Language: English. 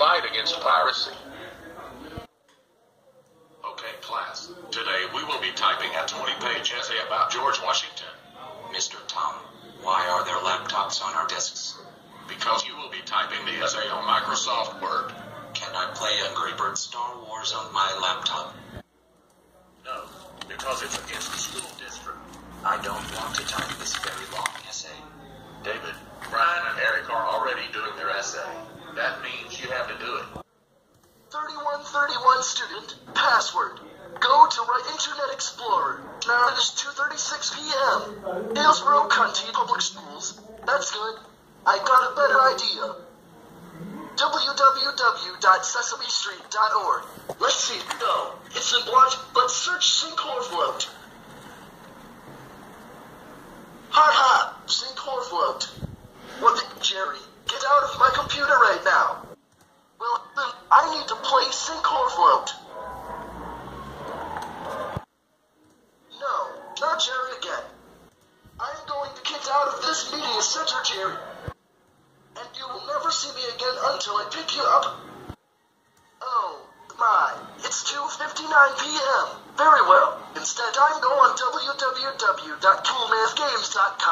fight against piracy. Okay, class. Today we will be typing a 20-page essay about George Washington. Mr. Tom, why are there laptops on our desks? Because you will be typing the essay on Microsoft Word. Can I play Angry Birds Star Wars on my laptop? No, because it's against the school district. I don't want to type this very long essay. David, Brian and Eric are already doing their essay. That means you have to do it. 3131 student, password. Go to Internet Explorer. Now it is 2.36 p.m. Hillsborough County Public Schools. That's good. I got a better idea. www.sesamestreet.org. Let's see. No, it's in blocked, but search Sinkhole Float. Ha ha! Sinkhole Float. What the, Jerry, get out of my computer right now. Well, then I need to play Sinkhole Float. No, not Jerry again. I'm going to get out of this media center, Jerry. And you will never see me again until I pick you up. Oh, my. It's 2.59 p.m. Very well. Instead, I'm going on www.coolmathgames.com.